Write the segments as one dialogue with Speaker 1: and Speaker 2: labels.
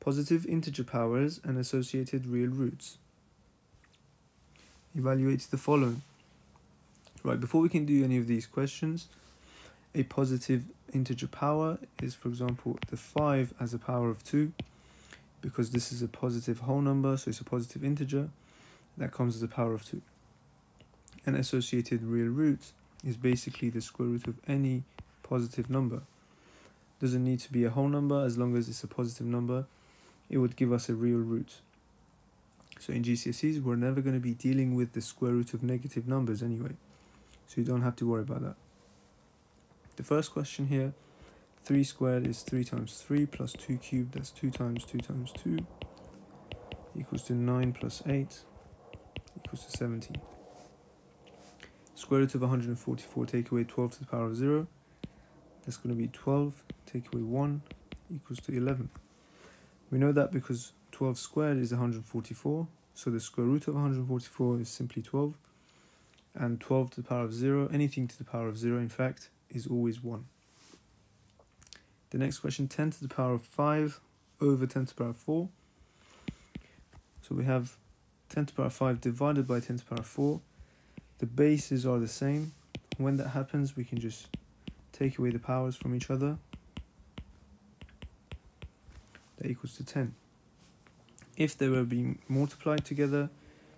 Speaker 1: positive integer powers and associated real roots. Evaluate the following. Right, before we can do any of these questions, a positive integer power is, for example, the 5 as a power of 2, because this is a positive whole number, so it's a positive integer, that comes as a power of 2. An associated real root is basically the square root of any positive number. Doesn't need to be a whole number, as long as it's a positive number, it would give us a real root. So in GCSEs, we're never going to be dealing with the square root of negative numbers anyway. So you don't have to worry about that. The first question here, 3 squared is 3 times 3 plus 2 cubed, that's 2 times 2 times 2, equals to 9 plus 8, equals to 17. Square root of 144, take away 12 to the power of 0, that's going to be 12, take away 1, equals to 11. We know that because 12 squared is 144, so the square root of 144 is simply 12, and 12 to the power of 0, anything to the power of 0 in fact, is always 1. The next question, 10 to the power of 5 over 10 to the power of 4. So we have 10 to the power of 5 divided by 10 to the power of 4. The bases are the same. When that happens, we can just take away the powers from each other. That equals to 10. If they were being multiplied together,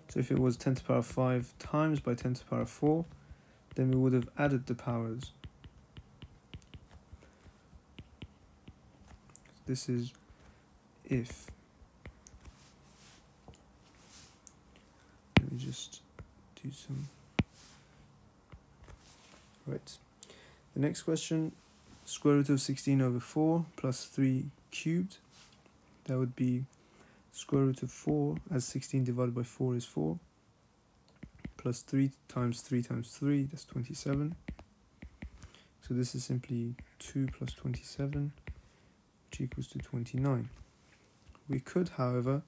Speaker 1: so if it was 10 to the power of 5 times by 10 to the power of 4, then we would have added the powers. This is if. Let me just do some. Right. The next question square root of 16 over 4 plus 3 cubed. That would be square root of 4 as 16 divided by 4 is 4 plus 3 times 3 times 3 that's 27 so this is simply 2 plus 27 which equals to 29 we could however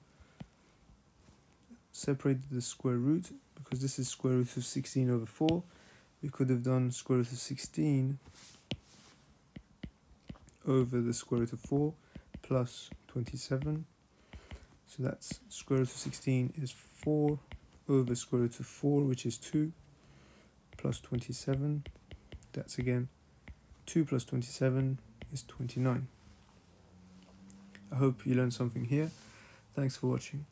Speaker 1: separate the square root because this is square root of 16 over 4 we could have done square root of 16 over the square root of 4 plus 27 so that's square root of 16 is 4 over square root of 4, which is 2, plus 27. That's again 2 plus 27 is 29. I hope you learned something here. Thanks for watching.